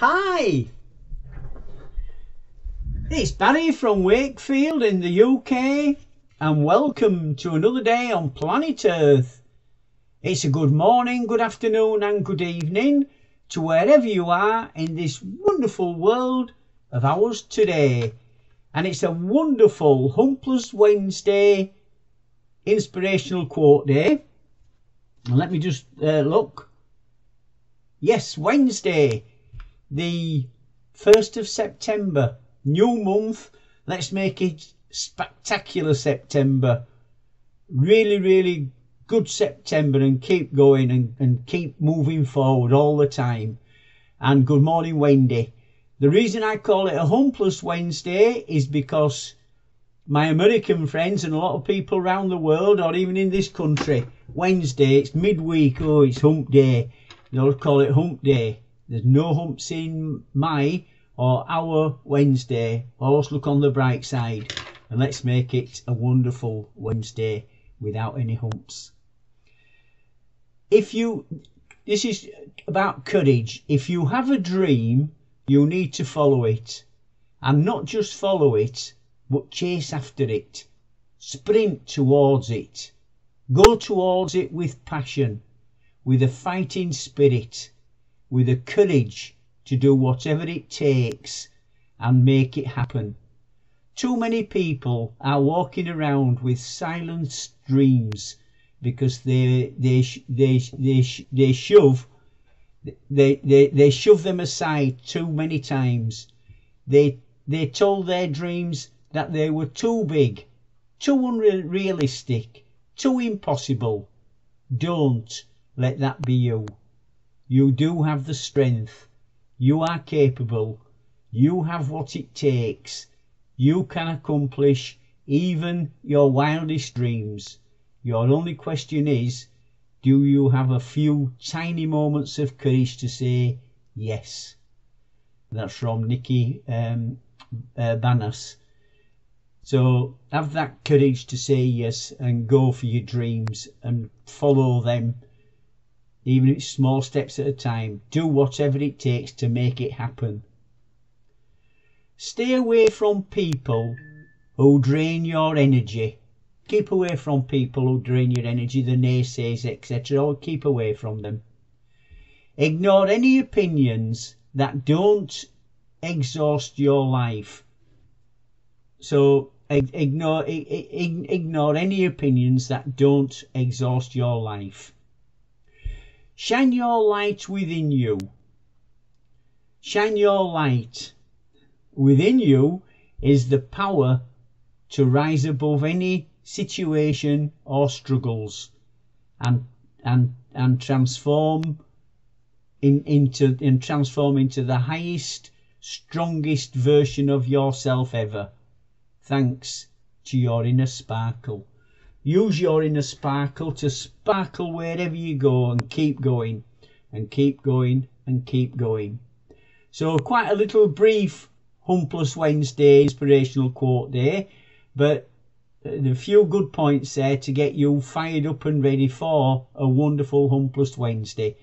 Hi! It's Barry from Wakefield in the UK and welcome to another day on planet Earth. It's a good morning, good afternoon and good evening to wherever you are in this wonderful world of ours today. And it's a wonderful Humpless Wednesday inspirational quote day. And let me just uh, look. Yes, Wednesday, the 1st of September, new month. Let's make it spectacular September. Really, really good September and keep going and, and keep moving forward all the time. And good morning, Wendy. The reason I call it a Humpless Wednesday is because my American friends and a lot of people around the world or even in this country, Wednesday, it's midweek, oh, it's hump day. They'll call it hump day. There's no humps in my or our Wednesday. Always look on the bright side and let's make it a wonderful Wednesday without any humps. If you, this is about courage. If you have a dream, you need to follow it. And not just follow it, but chase after it. Sprint towards it. Go towards it with passion, with a fighting spirit, with the courage to do whatever it takes and make it happen. Too many people are walking around with silent dreams because they they they they, they shove they, they they shove them aside too many times. They they told their dreams that they were too big, too unrealistic, too impossible. Don't let that be you. You do have the strength. You are capable. You have what it takes. You can accomplish even your wildest dreams. Your only question is, do you have a few tiny moments of courage to say yes? That's from Nikki um, uh, Banas. So have that courage to say yes and go for your dreams and follow them, even if it's small steps at a time. Do whatever it takes to make it happen. Stay away from people who drain your energy. Keep away from people who drain your energy, the naysayers, etc. Or keep away from them. Ignore any opinions that don't exhaust your life. So ignore ignore any opinions that don't exhaust your life shine your light within you shine your light within you is the power to rise above any situation or struggles and and and transform in, into and transform into the highest strongest version of yourself ever thanks to your inner sparkle. Use your inner sparkle to sparkle wherever you go and keep going and keep going and keep going. So quite a little brief Humpless Wednesday inspirational quote day, but a few good points there to get you fired up and ready for a wonderful Humpless Wednesday.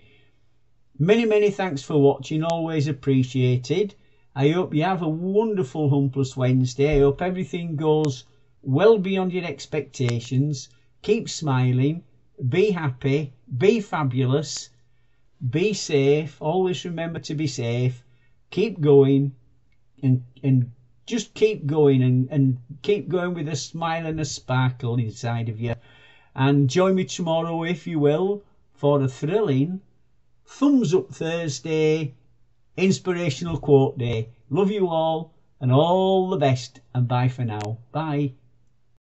Many, many thanks for watching, always appreciated. I hope you have a wonderful Humpless Wednesday. I hope everything goes well beyond your expectations. Keep smiling, be happy, be fabulous, be safe. Always remember to be safe. Keep going and and just keep going and, and keep going with a smile and a sparkle inside of you. And join me tomorrow, if you will, for a thrilling thumbs up Thursday Inspirational quote day. Love you all and all the best and bye for now. Bye.